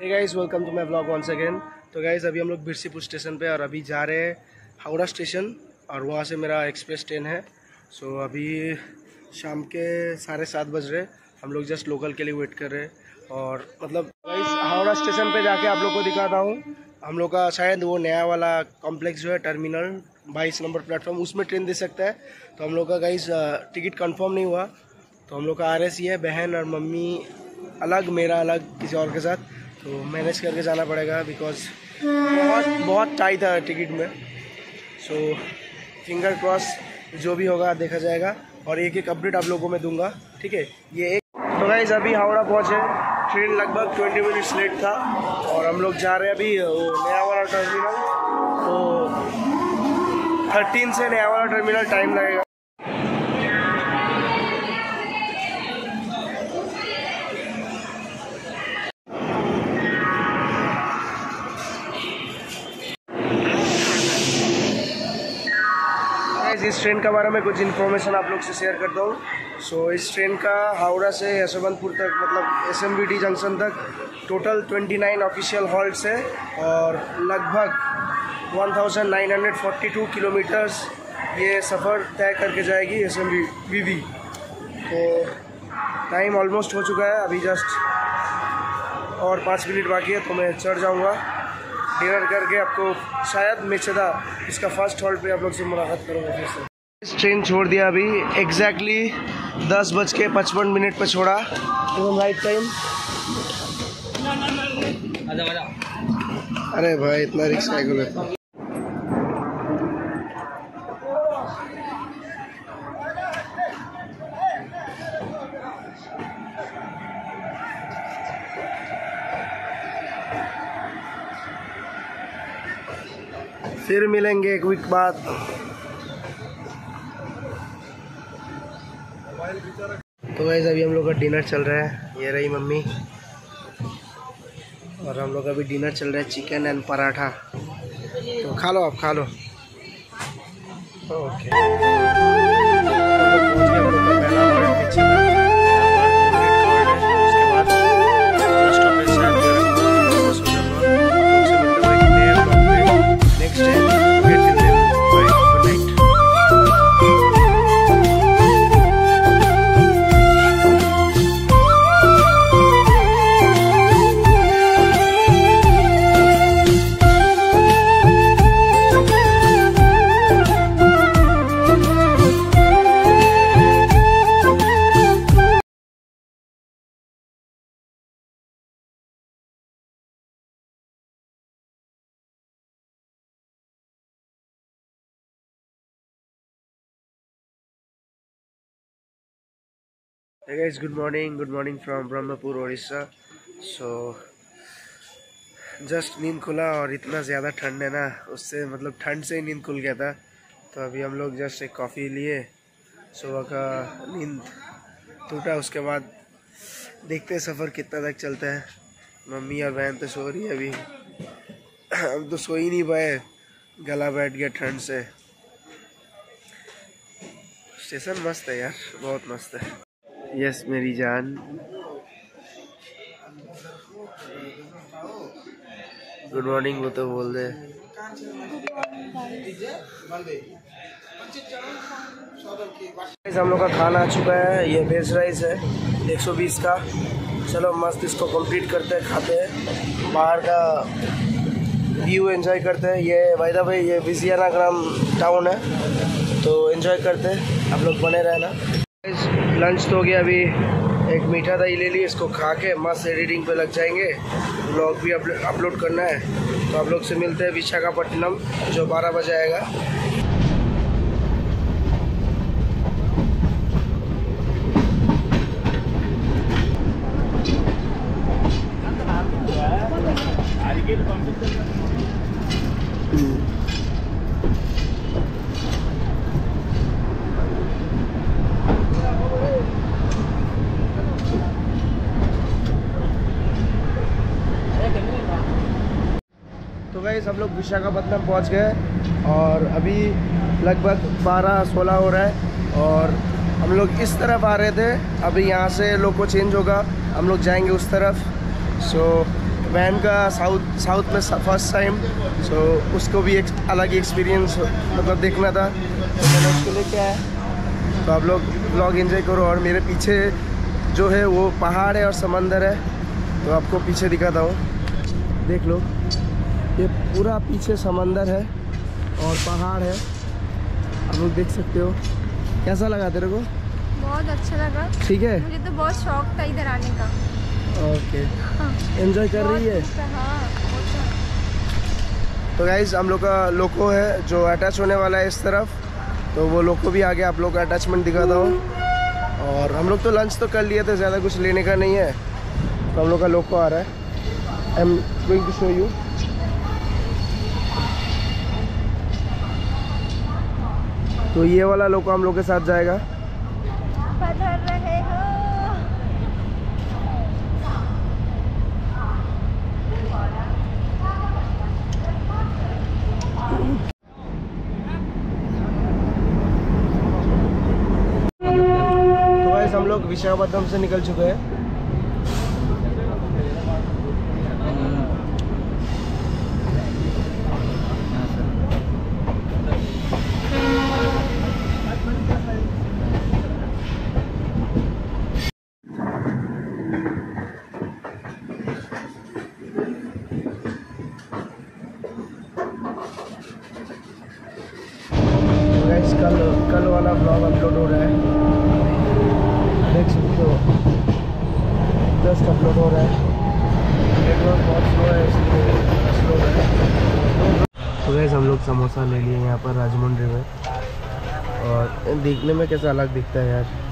Hey guys welcome to my blog once again तो guys अभी हम लोग बिरसीपुर स्टेशन पे और अभी जा रहे हैं हावड़ा स्टेशन और वहाँ से मेरा एक्सप्रेस ट्रेन है। सो so, अभी शाम के साढ़े सात बज रहे हम लोग जस्ट लोकल के लिए वेट कर रहे हैं। और मतलब हावड़ा स्टेशन पे जाके आप लोग को दिखाता हूँ। हम लोग का शायद वो नया वाला कॉम्प्लेक्स जो है टर्मिनल बाईस नंबर प्लेटफॉर्म उसमें ट्रेन दे सकता है। तो हम लोग का गाइस टिकट कन्फर्म नहीं हुआ। तो हम लोग का आर है बहन और मम्मी अलग मेरा अलग किसी और के साथ। तो मैनेज करके जाना पड़ेगा बिकॉज़ बहुत बहुत टाइट है टिकट में। सो फिंगर क्रॉस जो भी होगा देखा जाएगा और एक एक अपडेट आप लोगों मैं दूँगा, ठीक है? ये एक। तो गाइज़ अभी हावड़ा पहुँचे। ट्रेन लगभग ट्वेंटी मिनट्स लेट था और हम लोग जा रहे हैं अभी, वो नया वाला टर्मिनल तो थर्टीन से नया वाला टर्मिनल टाइम लगेगा। इस ट्रेन के बारे में कुछ इन्फॉर्मेशन आप लोग से शेयर करता हूँ सो so, इस ट्रेन का हावड़ा से यशवंतपुर तक मतलब एसएमबीडी जंक्शन तक टोटल 29 ऑफिशियल हॉल्ट्स है और लगभग 1942 किलोमीटर्स ये सफ़र तय करके जाएगी एस एम तो टाइम ऑलमोस्ट हो चुका है अभी जस्ट और पाँच मिनट बाकी है तो मैं चढ़ जाऊँगा। डिनर करके आपको शायद मेचेदा इसका फ़र्स्ट हॉल्ट पे आप लोग से मुलाकात करूँगा फिर से। इस ट्रेन छोड़ दिया अभी। एग्जैक्टली दस बज के पचपन मिनट पर छोड़ा। एकदम राइट टाइम अरे भाई इतना रिक्शा लेता फिर मिलेंगे एक वीक बाद। तो वैसे अभी हम लोग का डिनर चल रहा है। ये रही मम्मी। और हम लोग अभी डिनर चल रहा है चिकन एंड पराठा। तो खा लो, आप खा लो। Okay guys good morning good morning from Brahmapur Orissa so just नींद खुला और इतना ज़्यादा ठंड है ना, उससे मतलब ठंड से ही नींद खुल गया था। तो अभी हम लोग जस्ट एक कॉफ़ी लिए। सुबह का नींद टूटा, उसके बाद देखते हैं सफ़र कितना तक चलता है। मम्मी और बहन तो सो रही है अभी। हम तो सो ही नहीं पाए। गला बैठ गया ठंड से। स्टेशन मस्त है यार, बहुत मस्त है। यस मेरी जान। गुड मॉर्निंग वो तो बोल दे। हम लोग का खाना आ चुका है, ये वेज राइस है 120 का। चलो, मस्त इसको कंप्लीट करते हैं, खाते हैं। बाहर का व्यू एंजॉय करते हैं। ये वायदा भाई ये विजियाना ग्राम टाउन है तो एंजॉय करते हैं। आप लोग बने रहना। लंच तो हो गया अभी। एक मीठा दही ले ली इसको खा के मस्त एडिटिंग पे लग जाएँगे। ब्लॉग भी अपलोड करना है। तो आप लोग से मिलते हैं विशाखापट्टनम, जो 12 बजे आएगा। गई हम लोग विशाखापट्टनम पहुँच गए और अभी लगभग 12-16 हो रहा है और हम लोग इस तरफ़ आ रहे थे। अभी यहाँ से लोग को चेंज होगा। हम लोग जाएँगे उस तरफ़। सो वैन का साउथ साउथ में फ़र्स्ट टाइम सो उसको भी एक अलग एक्सपीरियंस मतलब देखना था। तो मैंने उसके लिए क्या है तो आप लोग ब्लॉग एंजॉय करो और मेरे पीछे जो है वो पहाड़ है और समंदर है। तो आपको पीछे दिखाता हूँ। देख लो। ये पूरा पीछे समंदर है और पहाड़ है। आप लोग देख सकते हो। कैसा लगा तेरे को? बहुत अच्छा लगा। ठीक है। मुझे तो बहुत शौक था इधर आने का। ओके हाँ। एंजॉय कर रही है? हाँ अच्छा। तो गाइज़ हम लोग का लोको है जो अटैच होने वाला है इस तरफ़। तो वो लोको भी आगे आप लोग का अटैचमेंट दिखाता हूँ। और हम लोग तो लंच तो कर लिए थे ज़्यादा कुछ लेने का नहीं है। तो हम लोग का लोको आ रहा है। I am going to show you तो ये वाला लोको हम लोग के साथ जाएगा। तो हम लोग विशाखापट्टनम से निकल चुके हैं तो गाइस कल कल वाला ब्लॉग अपलोड हो रहा है देख सकते हो जस्ट अपलोड हो रहा है नेटवर्क बहुत स्लो है इसलिए स्लो है लोग समोसा ले लिए यहाँ पर राजमुंड्री में और देखने में कैसा अलग दिखता है यार।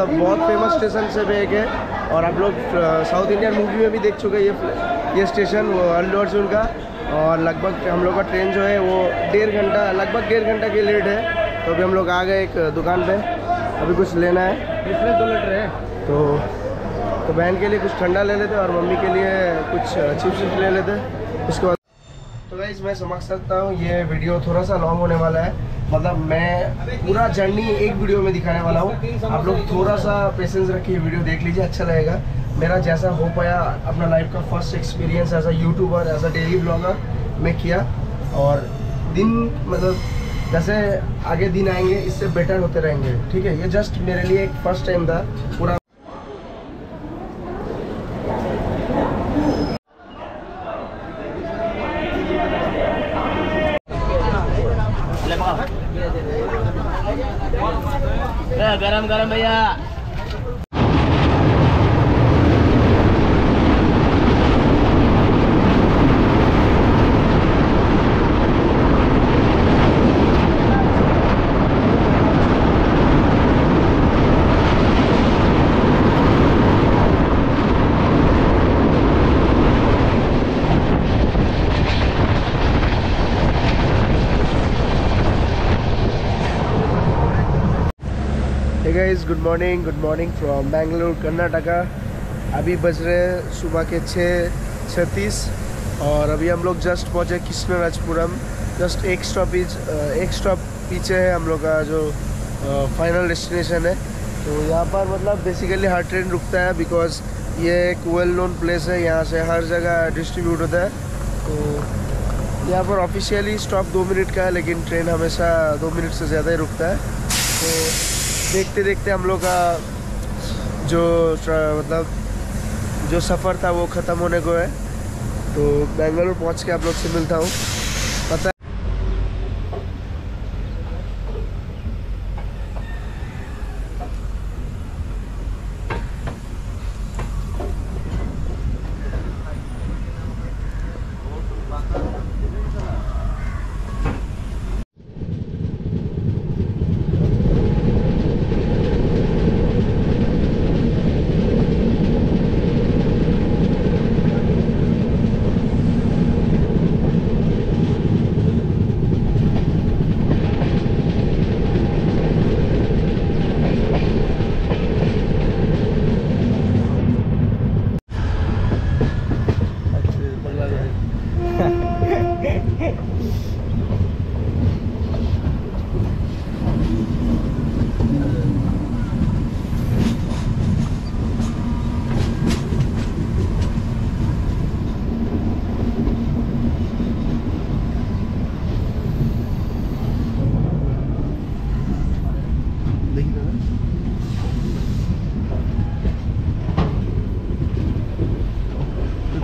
मतलब बहुत फ़ेमस स्टेशन से भी एक है। और आप लोग साउथ इंडियन मूवी में भी देख चुके हैं ये ये स्टेशन वो अल्लू अर्जुन का। और लगभग हम लोग का ट्रेन जो है वो डेढ़ घंटा लगभग डेढ़ घंटा की लेट है। तो अभी हम लोग आ गए एक दुकान पे। अभी कुछ लेना है। इसमें दो लीटर है। तो तो बहन के लिए कुछ ठंडा ले लेते और मम्मी के लिए कुछ चिप्स ले लेते उसके बाद गाइस मैं समझ सकता हूँ ये वीडियो थोड़ा सा लॉन्ग होने वाला है। मतलब मैं पूरा जर्नी एक वीडियो में दिखाने वाला हूँ। आप लोग थोड़ा सा पेशेंस रखिए वीडियो देख लीजिए अच्छा लगेगा। मेरा जैसा हो पाया अपना लाइफ का first experience as a YouTuber as a daily blogger मैं किया। और दिन मतलब जैसे आगे दिन आएँगे, इससे बेटर होते रहेंगे। ठीक है, ये जस्ट मेरे लिए एक फ़र्स्ट टाइम था। पूरा गरम गरम भैया hey guys good morning good morning from Bengaluru Karnataka अभी बज रहे हैं सुबह के छः, छत्तीस, और अभी हम लोग जस्ट पहुँचे कृष्णराजपुरम। जस्ट एक स्टॉपेज एक स्टॉप पीछे है हम लोग का जो फाइनल डेस्टिनेशन है। तो यहाँ पर मतलब बेसिकली हर ट्रेन रुकता है बिकॉज़ ये एक वेल नोन प्लेस है, यहाँ से हर जगह डिस्ट्रीब्यूट होता है। तो यहाँ पर ऑफिशियली स्टॉप दो मिनट का है, लेकिन ट्रेन हमेशा दो मिनट से ज़्यादा ही रुकता है। तो देखते देखते हम लोग का जो मतलब जो सफ़र था वो ख़त्म होने को है। तो बेंगलुरु पहुँच के आप लोग से मिलता हूँ।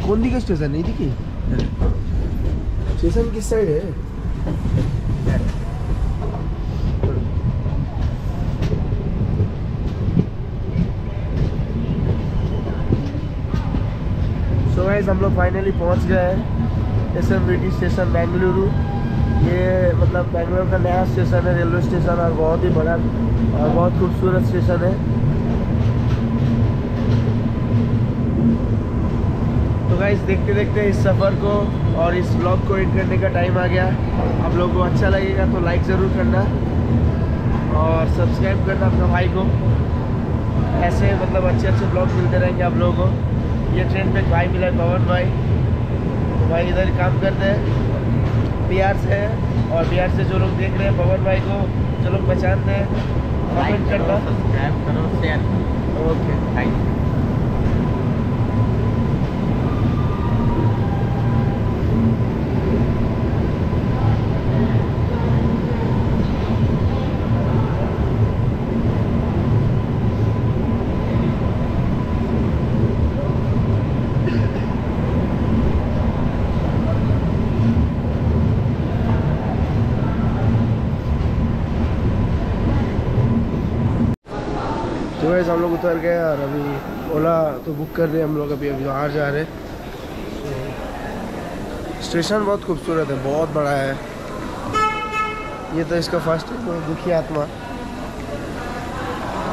कौन का स्टेशन? नहीं दिखी? स्टेशन किस साइड है? सो गाइस हम लोग फाइनली पहुँच गए हैं एस एम स्टेशन बेंगलुरु ये मतलब बेंगलुरु का नया स्टेशन है रेलवे स्टेशन और बहुत ही बड़ा, और बहुत खूबसूरत स्टेशन है तो गाइस देखते देखते इस सफ़र को और इस ब्लॉग को एड करने का टाइम आ गया। आप लोगों को अच्छा लगेगा तो लाइक ज़रूर करना और सब्सक्राइब करना अपने भाई को। ऐसे मतलब अच्छे अच्छे ब्लॉग मिलते रहेंगे आप लोगों को। ये ट्रेन पे भाई मिला है पवन भाई। तो भाई इधर काम करते हैं बिहार से है और बिहार से जो लोग देख रहे हैं पवन भाई को जो लोग पहचानते हैं कमेंट करना। सब्सक्राइब करो शेयर ओके थैंक यू वैसे हम लोग उतर गए और अभी ओला तो बुक कर रहे हम लोग अभी अभी बाहर जा रहे हैं। स्टेशन बहुत खूबसूरत है, बहुत बड़ा है। ये तो इसका फ़र्स्ट है दुखी आत्मा।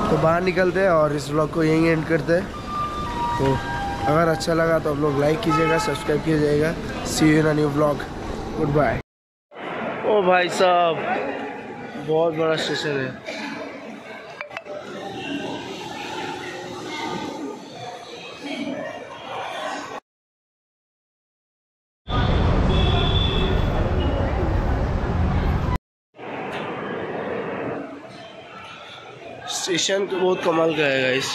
तो बाहर निकलते हैं और इस ब्लॉग को यहीं एंड करते हैं। तो अगर अच्छा लगा तो आप लोग लाइक कीजिएगा सब्सक्राइब कीजिएगा। See you in new blog good bye ओ भाई साहब, बहुत बड़ा स्टेशन है। स्टेशन तो बहुत कमाल का है गाइस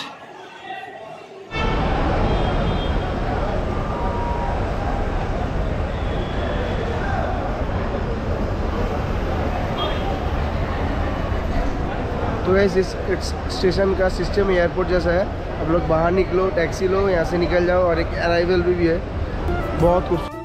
तो इस स्टेशन का सिस्टम एयरपोर्ट जैसा है। अब लोग बाहर निकलो टैक्सी लो यहाँ से निकल जाओ और एक अराइवल भी, भी है। बहुत खूबसूरत।